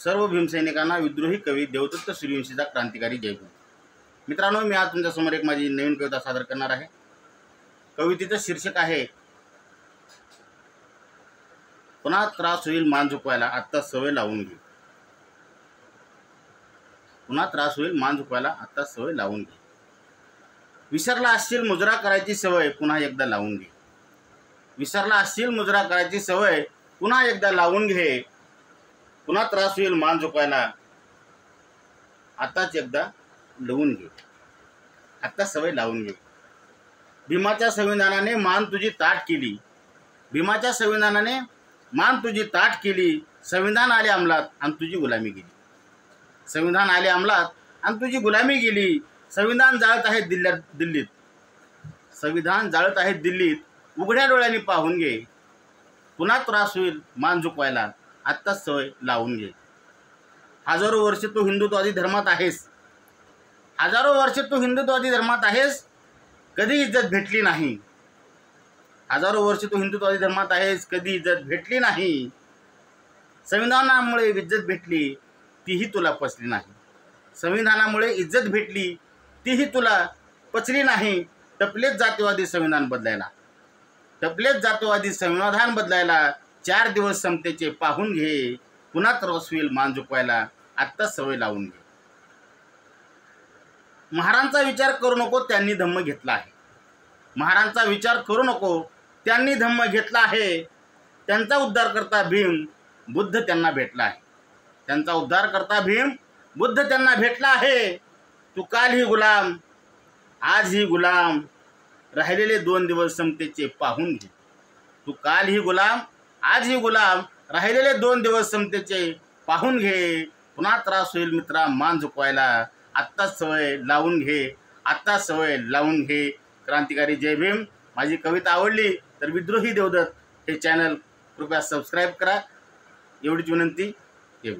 सर्व भीमसैनिकांना विद्रोही कवी देवदत्त सूर्यवंशीचा क्रांतिकारी जयभूम मित्रांनो मी आज तुमच्यासमोर एक माझी नवीन कविता सादर करणार आहे. कवितेचं शीर्षक आहे पुन्हा त्रास होईल मान झुकवायला आत्ता सवय लावून घे. पुन्हा त्रास होईल मान झुकवायला आत्ता सवय लावून घे. विसरला असशील मुजरा करायची सवय पुन्हा एकदा लावून घे. विसरला असशील मुजरा करायची सवय पुन्हा एकदा लावून घे. पुन्हा त्रास होईल मान झुकवायला आताच एकदा लवून घे. आत्ता सवय लावून घे. भीमाच्या संविधानाने मान तुझी ताट केली. भीमाच्या संविधानाने मान तुझी ताट केली. संविधान आले अंमलात आणि तुझी गुलामी गेली. संविधान आले अंमलात आणि तुझी गुलामी गेली. संविधान जाळत आहे दिल्ल्यात दिल्लीत. संविधान जाळत आहे दिल्लीत. उघड्या डोळ्यांनी पाहून घे. पुन्हा त्रास होईल मान झुकवायला आत्ता सवय लावून घे. हजारो वर्ष तू हिंदुत्वादी धर्मात आहेस. हजारो वर्ष तू हिंदुत्वादी धर्मात आहेस. कधी इज्जत भेटली नाही. हजारो वर्ष तू हिंदुत्वादी धर्मात आहेस. कधी इज्जत भेटली नाही. संविधानामुळे इज्जत भेटली तीही तुला पचली नाही. संविधानामुळे इज्जत भेटली तीही तुला पचली नाही. टपलेच जातीवादी संविधान बदलायला. टपलेच जातीवादी संविधान बदलायला चार दिवस समतेचे पाहून घे. पुन्हा त्रास होईल मान झुकवायला आत्ताच सवय लावून घे. महारांचा विचार करू नको त्यांनी धम्म घेतला आहे. महारांचा विचार करू नको त्यांनी धम्म घेतला आहे. त्यांचा उद्धार करता भीम बुद्ध त्यांना भेटला आहे. त्यांचा उद्धार करता भीम बुद्ध त्यांना भेटला आहे. तू काल ही गुलाम आज ही गुलाम. राहिलेले दोन दिवस समतेचे पाहून घे. तू काल ही गुलाम आज ही गुलाम राहिलेले दोन दिवस समतेचे पाहून घे. पुन्हा त्रास होईल मित्रा मान झुकवायला. आत्ताच सवय लावून घे. आत्ताच सवय लावून घे. क्रांतिकारी जय भीम. माझी कविता आवडली तर विद्रोही देवदत्त हे चॅनल कृपया सबस्क्राईब करा. एवढीच विनंती. येऊ